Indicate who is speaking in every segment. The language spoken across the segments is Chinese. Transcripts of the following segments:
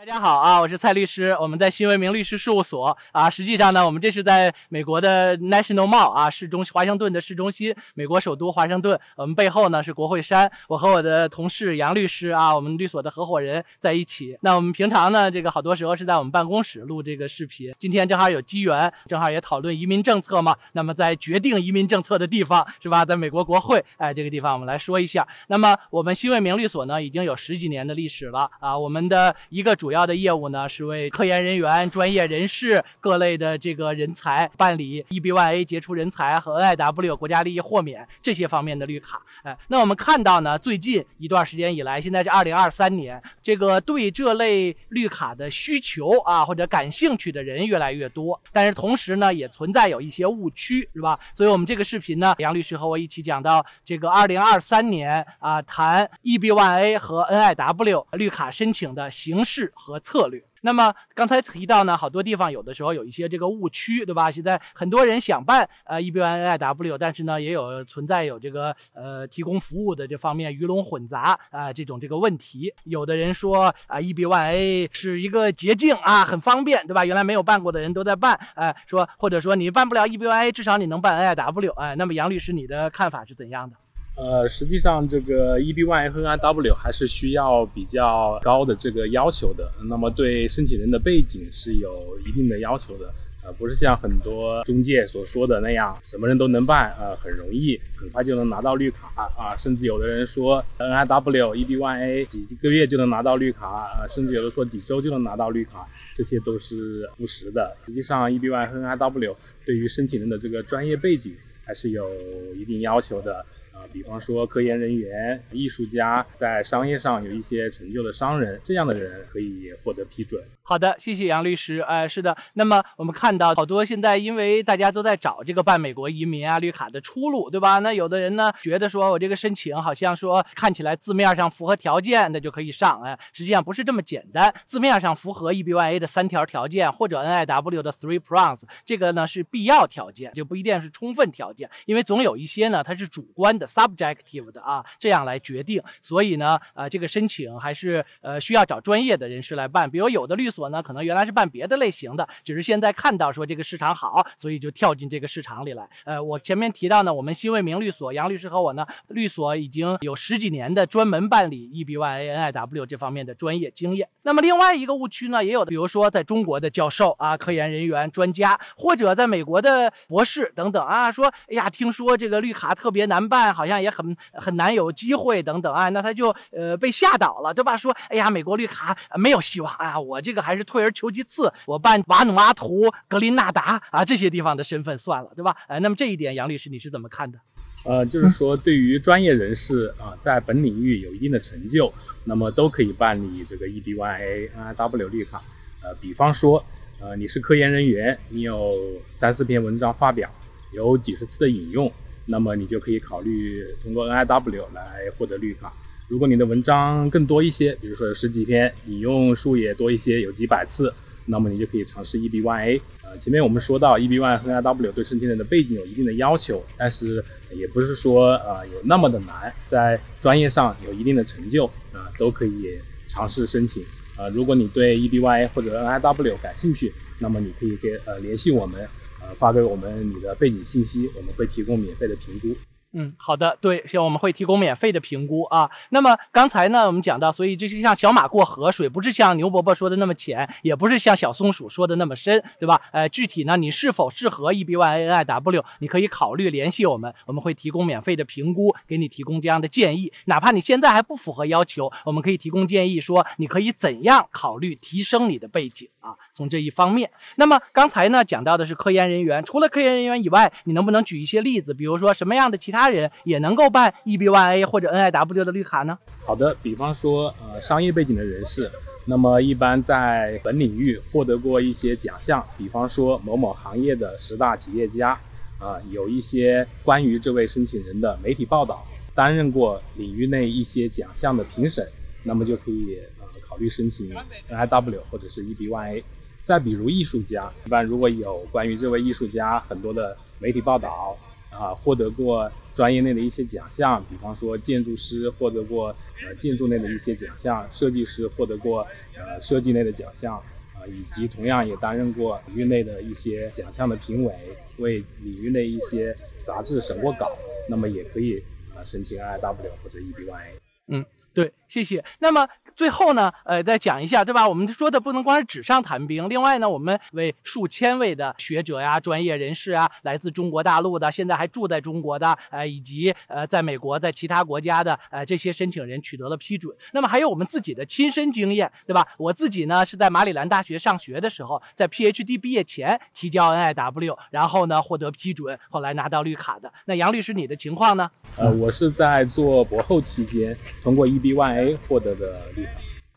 Speaker 1: 大家好啊，我是蔡律师，我们在新为明律师事务所啊。实际上呢，我们这是在美国的 National Mall 啊，市中华盛顿的市中心，美国首都华盛顿。我们背后呢是国会山，我和我的同事杨律师啊，我们律所的合伙人在一起。那我们平常呢，这个好多时候是在我们办公室录这个视频。今天正好有机缘，正好也讨论移民政策嘛。那么在决定移民政策的地方是吧，在美国国会，哎，这个地方我们来说一下。那么我们新为明律所呢，已经有十几年的历史了啊。我们的一个主主要的业务呢，是为科研人员、专业人士各类的这个人才办理 EB-1A 杰出人才和 NIW 国家利益豁免这些方面的绿卡。哎，那我们看到呢，最近一段时间以来，现在是二零二三年，这个对这类绿卡的需求啊，或者感兴趣的人越来越多，但是同时呢，也存在有一些误区，是吧？所以我们这个视频呢，杨律师和我一起讲到这个二零二三年啊，谈 EB-1A 和 NIW 绿卡申请的形式和策略。那么刚才提到呢，好多地方有的时候有一些这个误区，对吧？现在很多人想办呃 EB-1A-NIW，但是呢，也有存在有这个呃提供服务的这方面鱼龙混杂啊这种这个问题。有的人说啊 EB-1A 是一个捷径啊，很方便，对吧？原来没有办过的人都在办，哎，说或者说你办不了 EB-1A，至少你能办 NIW，哎，那么杨律师你的看法是怎样的？
Speaker 2: 呃，实际上这个 EB-1A 和 NIW 还是需要比较高的这个要求的。那么对申请人的背景是有一定的要求的，呃，不是像很多中介所说的那样，什么人都能办，呃，很容易，很快就能拿到绿卡啊。甚至有的人说 NIW、EB-1A 几个月就能拿到绿卡，啊，甚至有的说几周就能拿到绿卡，这些都是不实的。实际上 EB-1A 和 NIW 对于申请人的这个专业背景还是有一定要求的。啊，比方说科研人员、艺术家，在商业上有一些成就的商人，这样的人可以获得批准。
Speaker 1: 好的，谢谢杨律师。哎，是的。那么我们看到好多现在，因为大家都在找这个办美国移民啊绿卡的出路，对吧？那有的人呢觉得说我这个申请好像说看起来字面上符合条件，那就可以上。哎，实际上不是这么简单。字面上符合 EB-1A 的三条条件，或者 NIW 的 Three Prongs，这个呢是必要条件，就不一定是充分条件，因为总有一些呢它是主观的 （subjective） 的啊，这样来决定。所以呢，呃，这个申请还是呃需要找专业的人士来办。比如有的律所。呢，可能原来是办别的类型的，只是现在看到说这个市场好，所以就跳进这个市场里来。呃，我前面提到呢，我们新卫明律所杨律师和我呢，律所已经有十几年的专门办理 EBYANIW 这方面的专业经验。那么另外一个误区呢，也有的，比如说在中国的教授啊、科研人员、专家，或者在美国的博士等等啊，说，哎呀，听说这个绿卡特别难办，好像也很很难有机会等等啊，那他就呃被吓倒了，对吧？说，哎呀，美国绿卡没有希望啊，我这个还。是退而求其次，我办瓦努阿图、格林纳达啊这些地方的身份算了，对吧？呃，那么这一点，杨律师你是怎么看的？
Speaker 2: 呃，就是说，对于专业人士啊，在本领域有一定的成就，那么都可以办理这个 EB-1A、NIW 绿卡。呃，比方说，呃，你是科研人员，你有三四篇文章发表，有几十次的引用，那么你就可以考虑通过 NIW 来获得绿卡。如果你的文章更多一些，比如说有十几篇，引用数也多一些，有几百次，那么你就可以尝试 EB-1A。呃，前面我们说到 EB-1 和 NIW 对申请人的背景有一定的要求，但是也不是说呃有那么的难，在专业上有一定的成就啊，都可以尝试申请。呃，如果你对 EB-1A 或者 NIW 感兴趣，那么你可以给呃联系我们，呃发给我们你的背景信息，我们会提供免费的评估。
Speaker 1: 嗯，好的，对，像我们会提供免费的评估啊。那么刚才呢，我们讲到，所以这是像小马过河，水不是像牛伯伯说的那么浅，也不是像小松鼠说的那么深，对吧？呃，具体呢，你是否适合 EBYANIW，你可以考虑联系我们，我们会提供免费的评估，给你提供这样的建议。哪怕你现在还不符合要求，我们可以提供建议，说你可以怎样考虑提升你的背景啊。从这一方面，那么刚才呢讲到的是科研人员，除了科研人员以外，你能不能举一些例子，比如说什么样的其他？他人也能够办 EB-1A 或者 NIW 的绿卡呢？
Speaker 2: 好的，比方说呃商业背景的人士，那么一般在本领域获得过一些奖项，比方说某某行业的十大企业家，啊有一些关于这位申请人的媒体报道，担任过领域内一些奖项的评审，那么就可以呃考虑申请 NIW 或者是 EB-1A。再比如艺术家，一般如果有关于这位艺术家很多的媒体报道。啊获得过专业内的一些奖项，比方说建筑师获得过呃建筑内的一些奖项，设计师获得过呃设计内的奖项，啊，以及同样也担任过领域内的一些奖项的评委，为领域内一些杂志审过稿，那么也可以啊申请 IIW 或者 EBYA。
Speaker 1: 嗯。对，谢谢。那么最后呢，呃，再讲一下，对吧？我们说的不能光是纸上谈兵。另外呢，我们为数千位的学者呀、专业人士啊，来自中国大陆的，现在还住在中国的，呃，以及呃，在美国、在其他国家的，呃，这些申请人取得了批准。那么还有我们自己的亲身经验，对吧？我自己呢是在马里兰大学上学的时候，在 PhD 毕业前提交 NIW，然后呢获得批准，后来拿到绿卡的。那杨律师，你的情况呢？
Speaker 2: 呃，我是在做博后期间通过 EB1A 获得的绿卡。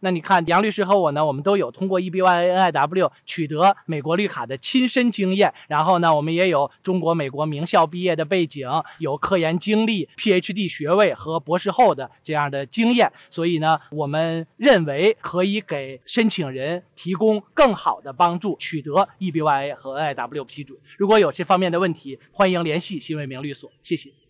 Speaker 1: 那你看，杨律师和我呢，我们都有通过 E B Y A N I W 取得美国绿卡的亲身经验。然后呢，我们也有中国、美国名校毕业的背景，有科研经历、PhD 学位和博士后的这样的经验。所以呢，我们认为可以给申请人提供更好的帮助，取得 E B Y A 和 N I W 批准。如果有这方面的问题，欢迎联系新为名律所。谢谢。